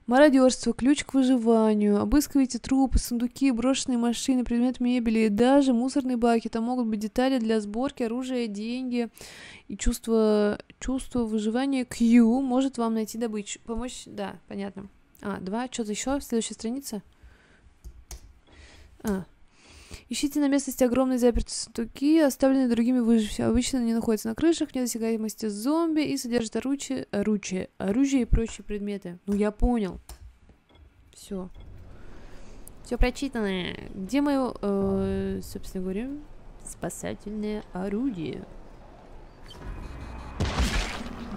A: Мародерство, ключ к выживанию. Обыскивайте трупы, сундуки, брошенные машины, предметы мебели и даже мусорные баки. Там могут быть детали для сборки, оружия, деньги. И чувство, чувство выживания Q может вам найти добычу. Помочь, да, понятно. А, два, что-то еще? Следующая страница. А. Ищите на местности огромные запертые сундуки, оставленные другими выжившими. Обычно они находятся на крышах, недосягаемости зомби и содержат оружие, оружие, оружие и прочие предметы. Ну, я понял. Все. Все прочитано. Где мое, э, собственно говоря, спасательное орудие?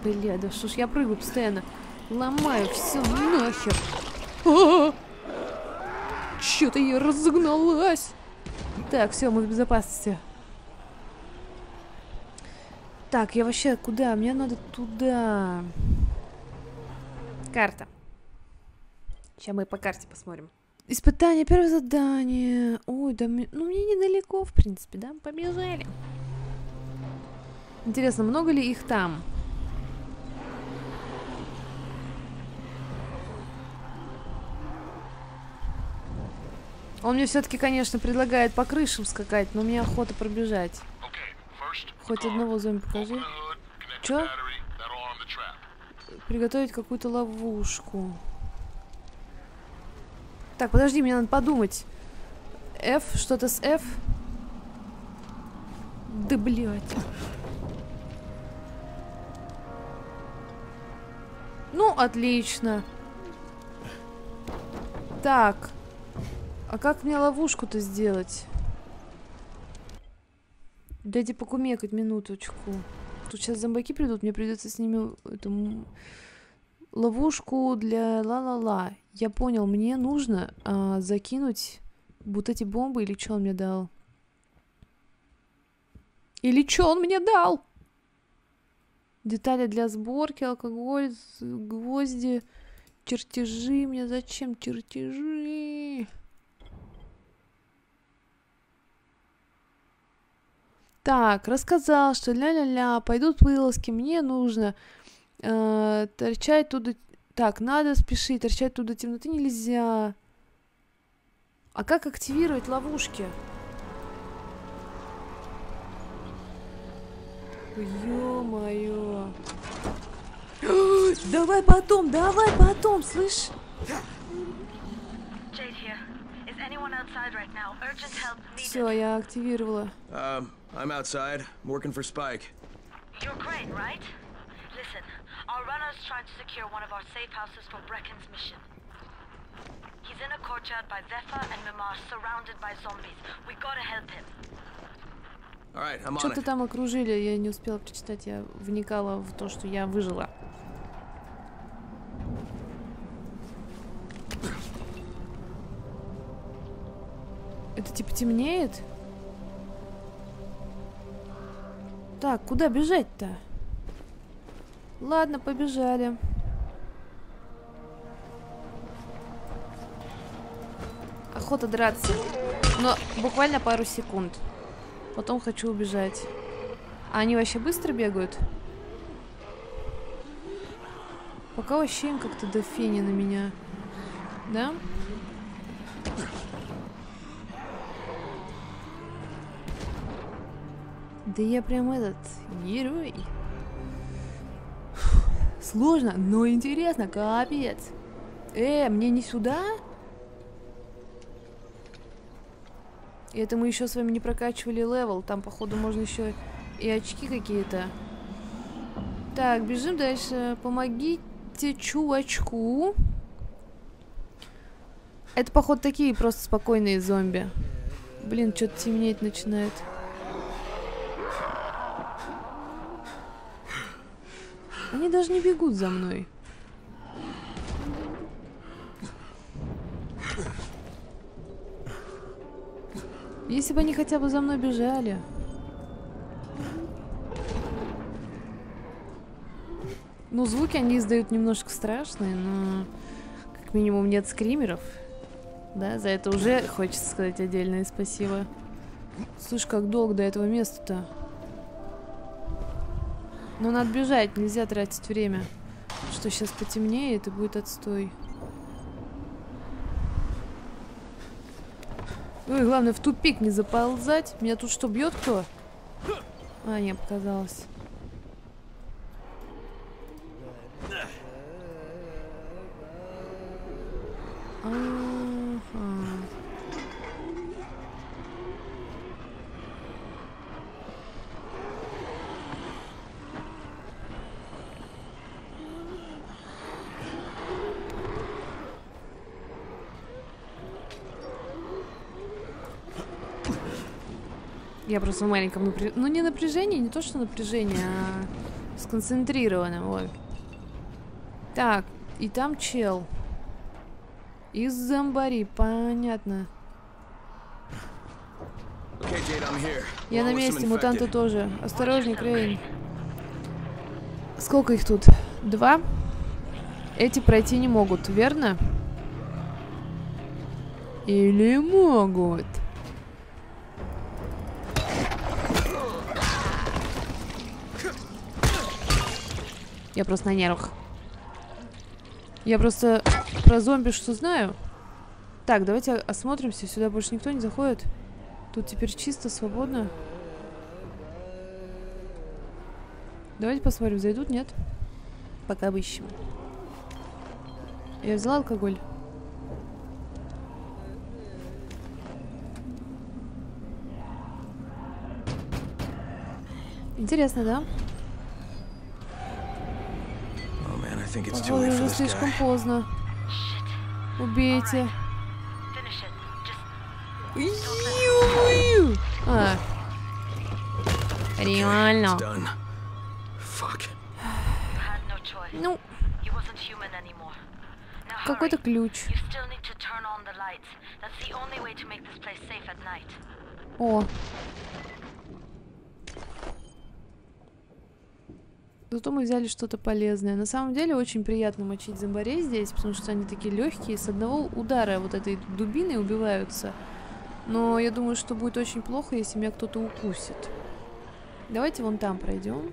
A: Бля, да что ж я прыгаю постоянно. Ломаю все нахер. Че-то я разогналась. Так, все, мы в безопасности. Так, я вообще куда? Мне надо туда. Карта. Сейчас мы по карте посмотрим. Испытание, первое задание. Ой, да мне, ну мне недалеко, в принципе, да? Побежали. Интересно, много ли их там? Он мне все-таки, конечно, предлагает по крышам скакать, но мне охота пробежать. Хоть одного зомби покажи. Чё? Приготовить какую-то ловушку. Так, подожди, мне надо подумать. F, что-то с F. Да блять. Ну, отлично. Так. А как мне ловушку-то сделать? Дайте покумекать минуточку. Тут сейчас зомбаки придут, мне придется с ними эту ловушку для ла-ла-ла. Я понял, мне нужно а, закинуть вот эти бомбы или что он мне дал? Или что он мне дал? Детали для сборки, алкоголь, гвозди, чертежи. Мне зачем чертежи? Так, рассказал, что ля-ля-ля, пойдут вылазки, мне нужно э, торчать туда... Так, надо спешить, торчать туда темноты нельзя. А как активировать ловушки? Ё-моё. [GASPS] Давай потом, давай потом, слышь?
H: Jade here. Is anyone outside right now? Urgent help needed.
A: Все, я активировала.
B: Um, I'm outside. I'm working for Spike.
H: You're Crane, right? Listen, our runners tried to secure one of our safe houses for Brecken's mission. He's in a courtyard by Vefa and Mimar, surrounded by zombies. We gotta help him.
B: All right, I'm on
A: Что-то там окружили, я не успела прочитать, я вникала в то, что я выжила. Темнеет? Так, куда бежать-то? Ладно, побежали. Охота драться. Но буквально пару секунд. Потом хочу убежать. А они вообще быстро бегают? Пока вообще им как-то до фени на меня. Да? Да я прям этот герой. Сложно, но интересно, капец. Э, мне не сюда? И это мы еще с вами не прокачивали level. Там, походу, можно еще и очки какие-то. Так, бежим дальше. Помогите чувачку. Это, походу, такие просто спокойные зомби. Блин, что-то темнеть начинает. Они даже не бегут за мной. Если бы они хотя бы за мной бежали. Ну, звуки они издают немножко страшные, но как минимум нет скримеров. Да, за это уже хочется сказать отдельное спасибо. Слушай, как долго до этого места-то? Ну, надо бежать, нельзя тратить время. Что сейчас потемнеет и будет отстой. Ой, главное, в тупик не заползать. Меня тут что, бьет кто? А, не, показалось. Я просто в маленьком напряжении. Ну, не напряжении, не то, что напряжение, а сконцентрированном. Вот. Так, и там чел. Из зомбари, понятно. Я на месте, мутанты тоже. Осторожней, Крейн. Сколько их тут? Два? Эти пройти не могут, верно? Или могут? Я просто на нервах. Я просто про зомби что знаю. Так, давайте осмотримся. Сюда больше никто не заходит. Тут теперь чисто, свободно. Давайте посмотрим, зайдут, нет? Пока обыщем. Я взяла алкоголь. Интересно, да? Уже
B: this
A: слишком
B: guy.
A: поздно. Убейте. Ю-ю. А. Реально. Ну, какой-то ключ.
H: You still need to turn on the lights. That's the only way to make this place safe at night.
A: О. Зато мы взяли что-то полезное. На самом деле очень приятно мочить зомбарей здесь, потому что они такие легкие, с одного удара вот этой дубиной убиваются. Но я думаю, что будет очень плохо, если меня кто-то укусит. Давайте вон там пройдем.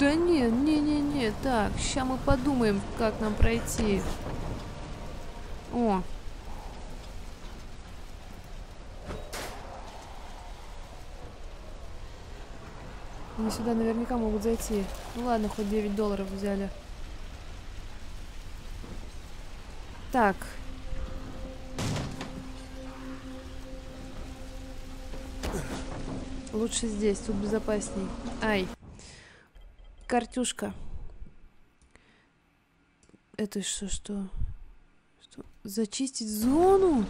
A: Да не, не-не-не, так, сейчас мы подумаем, как нам пройти. О. Они сюда наверняка могут зайти. Ну ладно, хоть 9 долларов взяли. Так. Лучше здесь, тут безопасней. Ай. Картюшка. Это что, что? Что? Зачистить зону?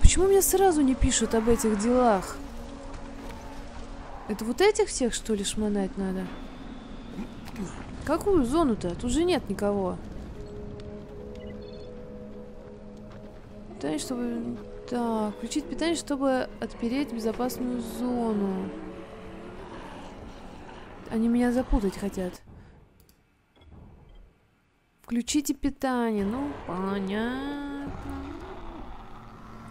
A: Почему мне сразу не пишут об этих делах? Это вот этих всех, что ли, шмонать надо? Какую зону-то? Тут же нет никого. Питание, чтобы... Так, включить питание, чтобы отпереть безопасную зону. Они меня запутать хотят. Включите питание. Ну, понятно.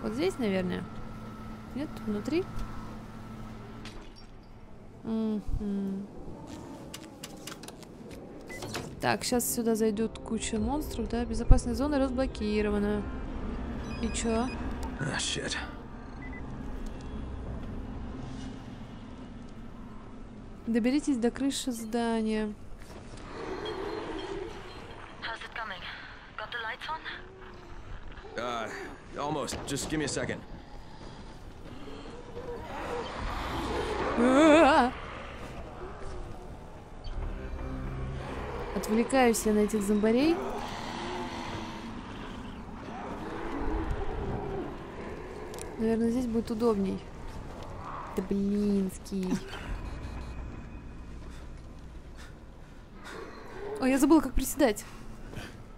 A: Вот здесь, наверное. Нет, внутри. Так, сейчас сюда зайдет куча монстров, да? Безопасная зона разблокирована. И чё?
B: Ah, shit.
A: Доберитесь до крыши здания.
B: Uh, almost. Just give me a second.
A: А! Отвлекаюсь я на этих зомбарей. Наверное, здесь будет удобней. Да блинский. Ой, я забыла, как приседать.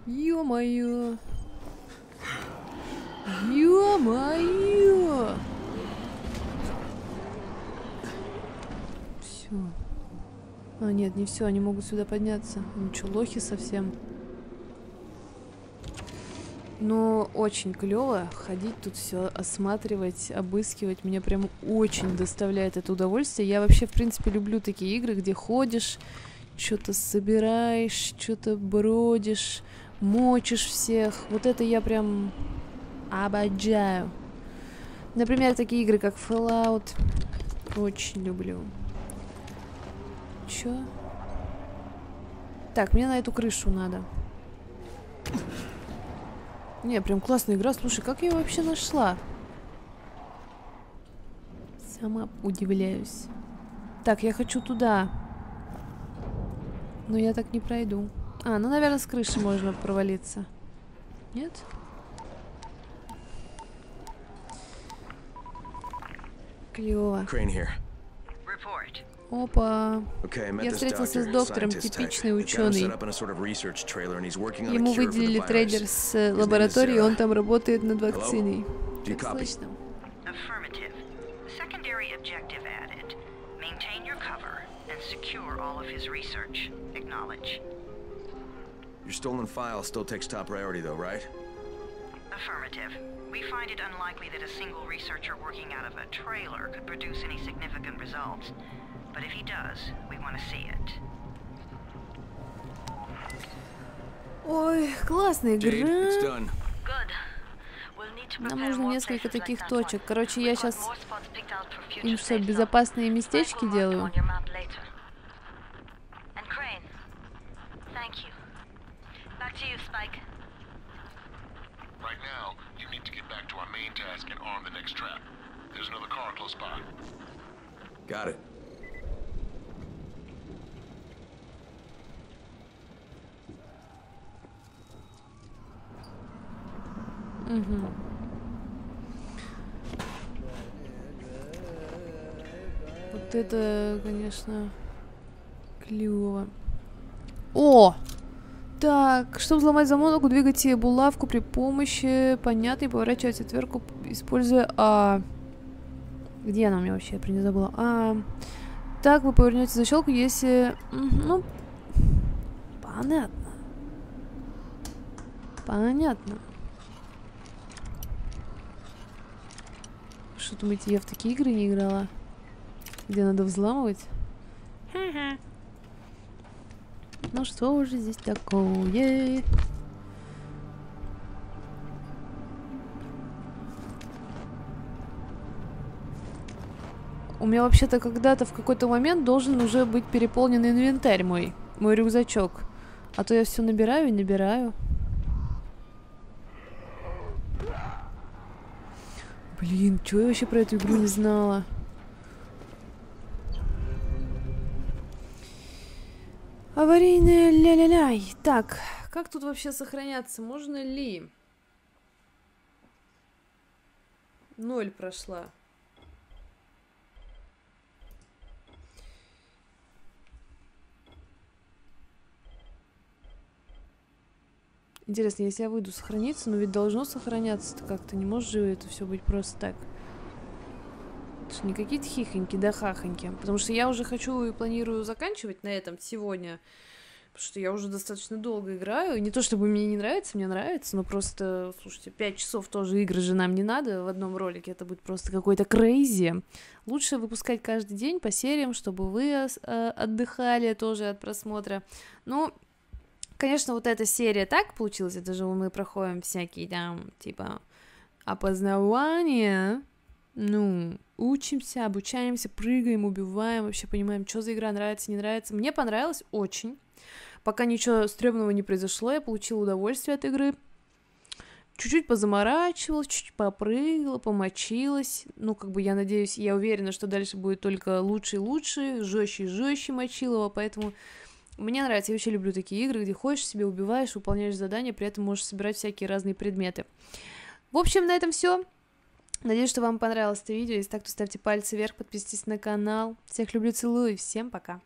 A: Ё-моё. Ё-моё. Все. А, нет, не все, они могут сюда подняться. Ну что, лохи совсем. Но очень клево ходить тут все осматривать, обыскивать. Мне прям очень доставляет это удовольствие. Я вообще, в принципе, люблю такие игры, где ходишь, что-то собираешь, что-то бродишь, мочишь всех. Вот это я прям обожаю. Например, такие игры, как Fallout. Очень люблю. Чё? Так, мне на эту крышу надо. Не, прям классная игра. Слушай, как я вообще нашла? Сама удивляюсь. Так, я хочу туда. Но я так не пройду. А, ну, наверное, с крыши можно провалиться. Нет? Клево. Опа. Я встретился с доктором, типичный ученый. Ему выделили
B: virus.
A: трейлер с лаборатории, он там работает над вакциной. Как слышно?
F: Your
B: stolen file still takes top priority, though, right?
F: Affirmative. We find it unlikely that a single researcher working out of a trailer could produce any significant results. But if he does, we want to see it.
A: Ой, классная игра.
B: done.
H: Good. We'll need to
A: Нам нужно несколько таких точек. Короче, я сейчас им что,
H: zones.
A: безопасные местечки делаю?
H: on your map later. And Crane, thank you. Back to you, Spike.
I: Right now, you need to get back to our main task and arm the next trap. There's another car close by.
B: Got it.
A: Вот это, конечно, клево. О! Так, чтобы взломать замок, двигать булавку при помощи понятной поворачивать отвертку, используя А. Где она у меня вообще? Я про неё забыла. А. Так, вы повернете защелку, если... Ну, понятно. Понятно. Что думаете, я в такие игры не играла? Где надо взламывать? Ну что же здесь такое? У меня вообще-то когда-то в какой-то момент должен уже быть переполнен инвентарь мой, мой рюкзачок. А то я все набираю и набираю. Блин, чё я вообще про эту игру не знала? Аварийная ля-ля-ляй. Так, как тут вообще сохраняться? Можно ли? Ноль прошла. Интересно, если я выйду сохраниться, но ведь должно сохраняться-то как-то. Не может же это все быть просто так. Это же не какие-то хихоньки да хахоньки. Потому что я уже хочу и планирую заканчивать на этом сегодня. Потому что я уже достаточно долго играю. Не то чтобы мне не нравится, мне нравится, но просто, слушайте, 5 часов тоже игры же нам не надо в одном ролике. Это будет просто какой-то крейзи. Лучше выпускать каждый день по сериям, чтобы вы э, отдыхали тоже от просмотра. Ну, конечно, вот эта серия так получилась, это же мы проходим всякие там, типа, опознавания, ну, учимся, обучаемся, прыгаем, убиваем, вообще понимаем, что за игра нравится, не нравится. Мне понравилось очень. Пока ничего стрёмного не произошло, я получила удовольствие от игры. Чуть-чуть позаморачивалась, чуть-чуть попрыгала, помочилась. Ну, как бы я надеюсь, я уверена, что дальше будет только лучше и лучше, жестче и жестче мочилова, поэтому мне нравится, я вообще люблю такие игры, где ходишь себе, убиваешь, выполняешь задания, при этом можешь собирать всякие разные предметы. В общем, на этом все. Надеюсь, что вам понравилось это видео. Если так, то ставьте пальцы вверх, подписывайтесь на канал. Всех люблю, целую и всем пока.